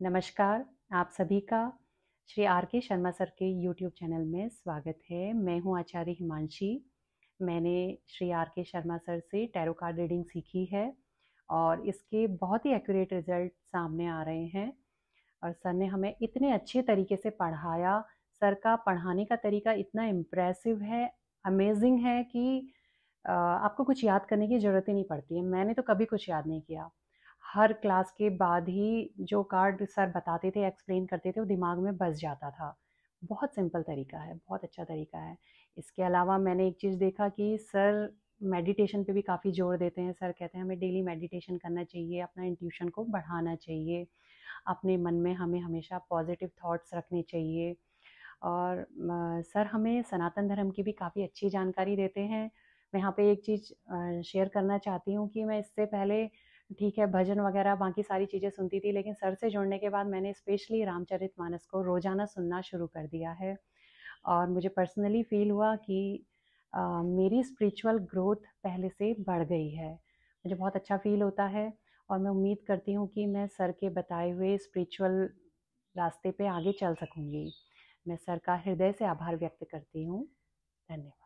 नमस्कार, आप सभी का Shri R K Sharma sir के यूट्यूब चैनल में स्वागत है। मैं हूँ आचार्य हिमांशी। मैंने Shri R K Sharma sir से टैरो कार्ड रीडिंग सीखी है और इसके बहुत ही एक्यूरेट रिज़ल्ट सामने आ रहे हैं और सर ने हमें इतने अच्छे तरीके से पढ़ाया। सर का पढ़ाने का तरीका इतना इम्प्रेसिव है अमेजिंग है कि आपको कुछ याद करने की ज़रूरत ही नहीं पड़ती है। मैंने तो कभी कुछ याद नहीं किया। हर क्लास के बाद ही जो कार्ड सर बताते थे, एक्सप्लेन करते थे, वो दिमाग में बस जाता था। बहुत सिंपल तरीका है, बहुत अच्छा तरीका है। इसके अलावा मैंने एक चीज़ देखा कि सर मेडिटेशन पे भी काफ़ी ज़ोर देते हैं। सर कहते हैं, हमें डेली मेडिटेशन करना चाहिए, अपना इंट्यूशन को बढ़ाना चाहिए। अपने मन में हमें हमेशा पॉजिटिव थॉट्स रखने चाहिए। और सर हमें सनातन धर्म की भी काफ़ी अच्छी जानकारी देते हैं। मैं यहाँ पे एक चीज़ शेयर करना चाहती हूँ कि मैं इससे पहले ठीक है भजन वगैरह बाकी सारी चीज़ें सुनती थी लेकिन सर से जुड़ने के बाद मैंने स्पेशली रामचरित मानस को रोज़ाना सुनना शुरू कर दिया है। और मुझे पर्सनली फील हुआ कि आ, मेरी स्पिरिचुअल ग्रोथ पहले से बढ़ गई है। मुझे बहुत अच्छा फील होता है और मैं उम्मीद करती हूँ कि मैं सर के बताए हुए स्पिरिचुअल रास्ते पे आगे चल सकूँगी। मैं सर का हृदय से आभार व्यक्त करती हूँ। धन्यवाद।